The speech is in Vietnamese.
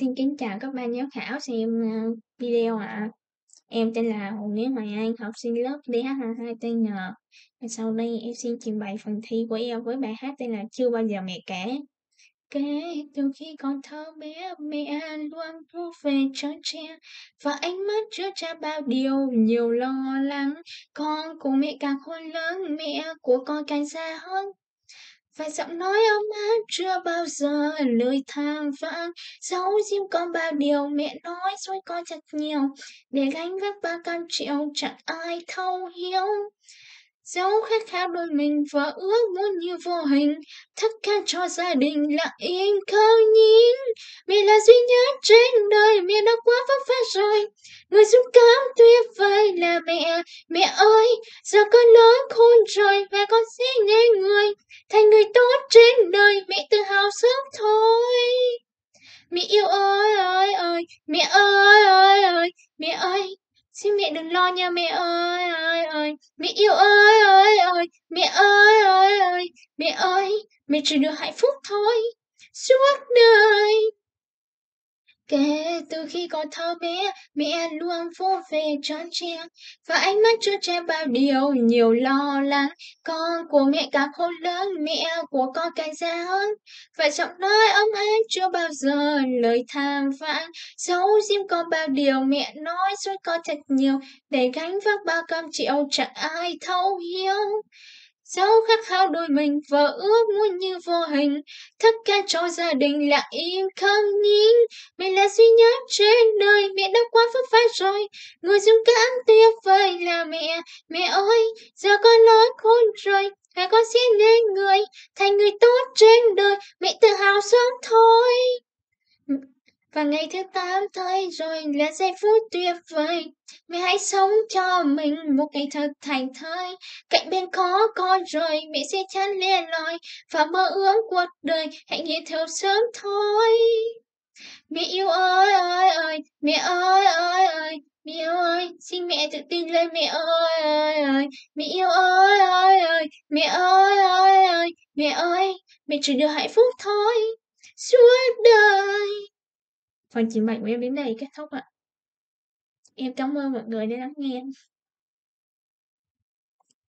Xin kính chào các ban giám khảo xem, ờ, video ạ. Em tên là Hồ Nguyễn Hoài An, học sinh lớp DH22TN. Và sau đây em xin trình bày phần thi của em với bài hát tên là "Chưa bao giờ mẹ kể". Kể từ khi còn thơ bé, mẹ luôn thu về trớn che và ánh mắt chứa cha bao điều nhiều lo lắng. Con của mẹ càng khôn lớn, mẹ của con càng xa hơn. Và giọng nói ấm áp chưa bao giờ lời than vãn, giấu riêng con bao điều mẹ nói dối con thật nhiều, để gánh vác ba cam triệu chẳng ai thấu hiểu. dấu khát khao đôi mình và ước muốn như vô hình, thức cả cho gia đình lặng im khâu nhín. Mẹ là duy nhất trên đời, mẹ đã quá vất vả rồi. Người dũng cảm tuyệt vời là mẹ, mẹ ơi, giờ con lớn khôn rồi và con Mẹ yêu ơi ơi ơi, mẹ ơi ơi ơi, mẹ ơi, xin mẹ đừng lo nha mẹ ơi ơi ơi, mẹ yêu ơi ơi ơi, mẹ ơi ơi ơi, mẹ ơi, mẹ chỉ được hạnh phúc thôi, suốt đời. Kể từ khi còn thơ bé, mẹ luôn vô về tròn tre và ánh mắt chứa chan bao điều nhiều lo lắng. Con của mẹ càng khôn lớn, mẹ của con càng già hơn. Và giọng nói ấm áp chưa bao giờ lời than vãn, giấu giếm con bao điều mẹ nói suốt con thật nhiều, để gánh vác bao cam chịu chẳng ai thấu hiểu. Dẫu khát khao đôi mình và ước muốn như vô hình, tất cả cho gia đình lặng im không nhìn Mẹ là duy nhất trên đời, mẹ đã quá vất vả rồi. Người dũng cảm tuyệt vời là mẹ, mẹ ơi, giờ con lớn khôn rồi, hãy con xin lên người, thành người tốt trên đời, mẹ tự hào sớm thôi. Và ngày thứ tám tới rồi là giây phút tuyệt vời. Mẹ hãy sống cho mình một ngày thật thành thơi. Cạnh bên có con rồi, mẹ sẽ chán lẻ loi và mơ ước cuộc đời hãy nghĩ theo sớm thôi. Mẹ yêu ơi ơi ơi, mẹ ơi ơi ơi, mẹ yêu ơi, xin mẹ tự tin lên mẹ ơi ơi ơi, mẹ yêu ơi ơi ơi, mẹ ơi ơi ơi, mẹ ơi, mẹ chỉ được hạnh phúc thôi. Phần trình bày của em đến đây kết thúc ạ. Em cảm ơn mọi người đã lắng nghe.